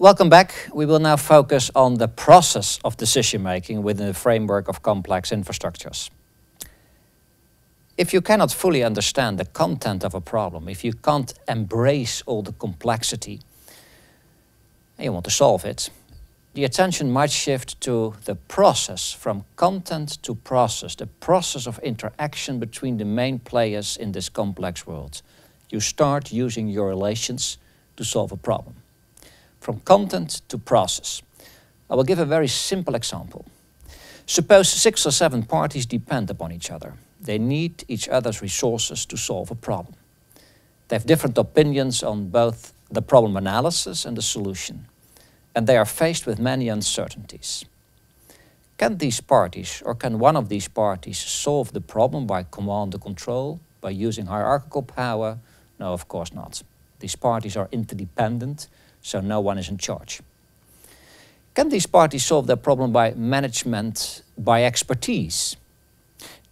Welcome back. We will now focus on the process of decision making within the framework of complex infrastructures. If you cannot fully understand the content of a problem, if you can't embrace all the complexity, and you want to solve it, the attention might shift to the process, from content to process, the process of interaction between the main players in this complex world. You start using your relations to solve a problem from content to process. I will give a very simple example. Suppose six or seven parties depend upon each other. They need each other's resources to solve a problem. They have different opinions on both the problem analysis and the solution, and they are faced with many uncertainties. Can these parties, or can one of these parties, solve the problem by command and control, by using hierarchical power? No, of course not. These parties are interdependent so no one is in charge. Can these parties solve their problem by management, by expertise?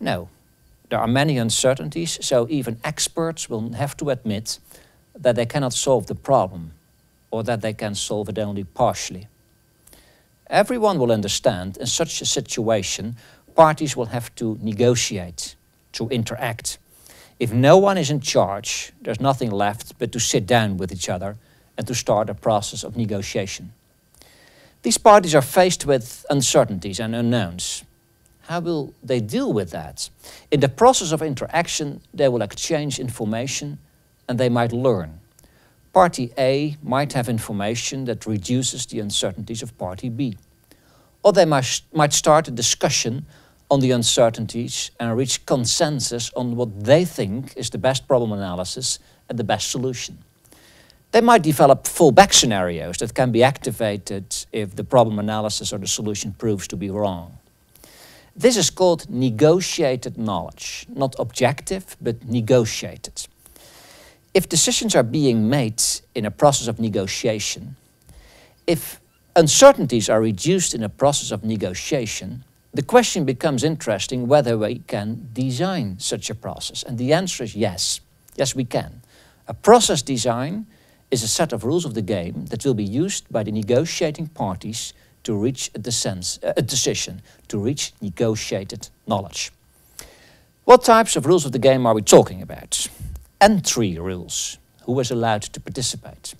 No. There are many uncertainties, so even experts will have to admit that they cannot solve the problem or that they can solve it only partially. Everyone will understand in such a situation, parties will have to negotiate, to interact. If no one is in charge, there's nothing left but to sit down with each other and to start a process of negotiation. These parties are faced with uncertainties and unknowns. How will they deal with that? In the process of interaction, they will exchange information and they might learn. Party A might have information that reduces the uncertainties of Party B. Or they might, might start a discussion on the uncertainties and reach consensus on what they think is the best problem analysis and the best solution. They might develop fallback scenarios that can be activated if the problem analysis or the solution proves to be wrong. This is called negotiated knowledge, not objective, but negotiated. If decisions are being made in a process of negotiation, if uncertainties are reduced in a process of negotiation, the question becomes interesting whether we can design such a process. And the answer is yes. Yes, we can. A process design is a set of rules of the game that will be used by the negotiating parties to reach a, sense, uh, a decision, to reach negotiated knowledge. What types of rules of the game are we talking about? Entry rules, who is allowed to participate.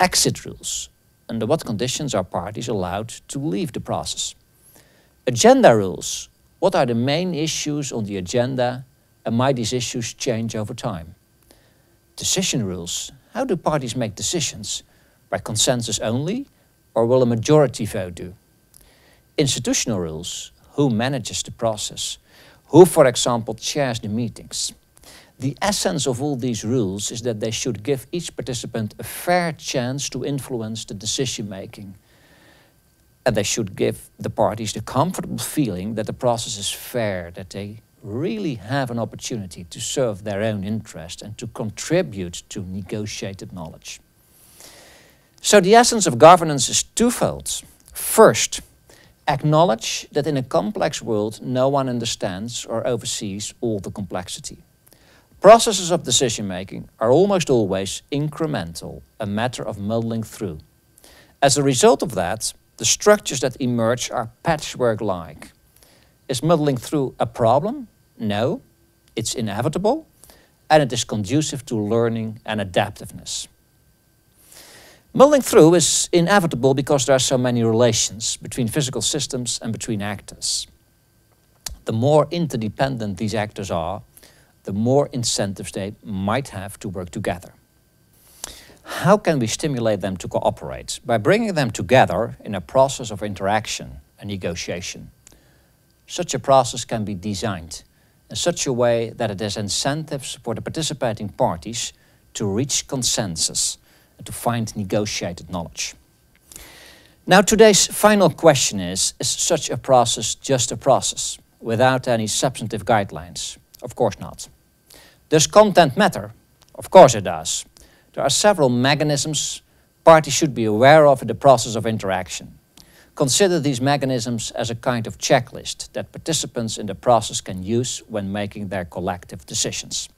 Exit rules, under what conditions are parties allowed to leave the process. Agenda rules, what are the main issues on the agenda and might these issues change over time? Decision rules, how do parties make decisions? By consensus only, or will a majority vote do? Institutional rules, who manages the process? Who, for example, chairs the meetings? The essence of all these rules is that they should give each participant a fair chance to influence the decision making. And they should give the parties the comfortable feeling that the process is fair, that they really have an opportunity to serve their own interest and to contribute to negotiated knowledge. So the essence of governance is twofold. First, acknowledge that in a complex world no one understands or oversees all the complexity. Processes of decision making are almost always incremental, a matter of muddling through. As a result of that, the structures that emerge are patchwork-like. Is muddling through a problem no, it's inevitable and it is conducive to learning and adaptiveness. Muddling through is inevitable because there are so many relations between physical systems and between actors. The more interdependent these actors are, the more incentives they might have to work together. How can we stimulate them to cooperate? By bringing them together in a process of interaction and negotiation. Such a process can be designed in such a way that it has incentives for the participating parties to reach consensus and to find negotiated knowledge. Now today's final question is, is such a process just a process without any substantive guidelines? Of course not. Does content matter? Of course it does. There are several mechanisms parties should be aware of in the process of interaction. Consider these mechanisms as a kind of checklist that participants in the process can use when making their collective decisions.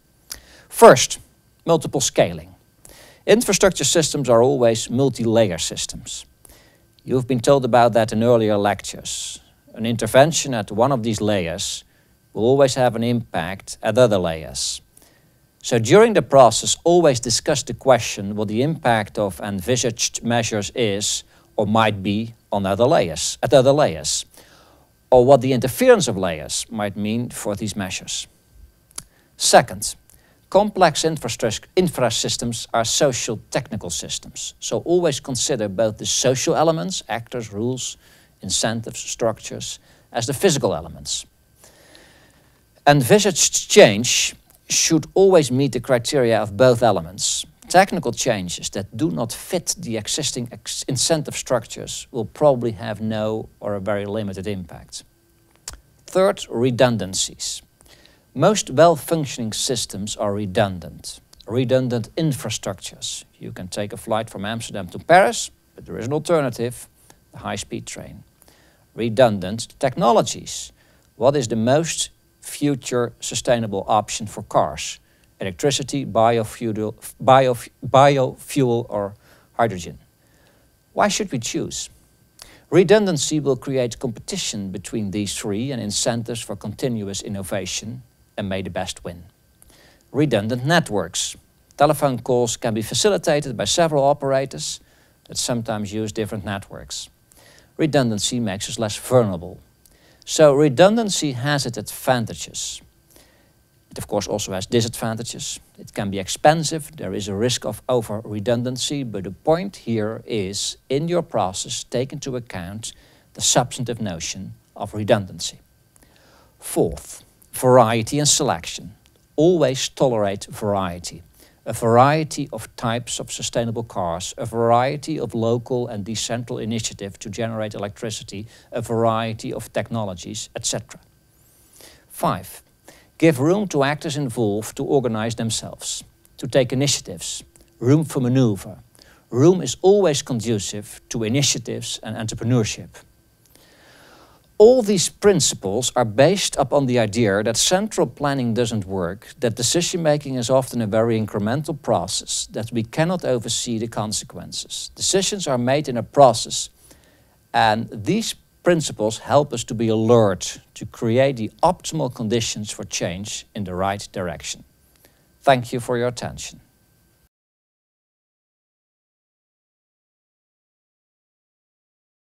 First, multiple scaling. Infrastructure systems are always multi-layer systems. You've been told about that in earlier lectures. An intervention at one of these layers will always have an impact at other layers. So during the process, always discuss the question what the impact of envisaged measures is or might be on other layers, at other layers, or what the interference of layers might mean for these measures. Second, complex infra systems are social technical systems. So always consider both the social elements, actors, rules, incentives, structures, as the physical elements. Envisaged change should always meet the criteria of both elements. Technical changes that do not fit the existing ex incentive structures will probably have no or a very limited impact. Third, redundancies. Most well-functioning systems are redundant. Redundant infrastructures. You can take a flight from Amsterdam to Paris, but there is an alternative, the high-speed train. Redundant technologies. What is the most future sustainable option for cars? Electricity, biofuel, biofuel or hydrogen. Why should we choose? Redundancy will create competition between these three and incentives for continuous innovation and may the best win. Redundant networks. Telephone calls can be facilitated by several operators that sometimes use different networks. Redundancy makes us less vulnerable. So redundancy has its advantages. It of course also has disadvantages. It can be expensive, there is a risk of over redundancy, but the point here is in your process take into account the substantive notion of redundancy. Fourth, variety and selection. Always tolerate variety. A variety of types of sustainable cars, a variety of local and decentral initiative to generate electricity, a variety of technologies, etc. Five, give room to actors involved to organize themselves, to take initiatives, room for maneuver. Room is always conducive to initiatives and entrepreneurship. All these principles are based upon the idea that central planning doesn't work, that decision making is often a very incremental process, that we cannot oversee the consequences. Decisions are made in a process, and these principles help us to be alert, to create the optimal conditions for change in the right direction. Thank you for your attention.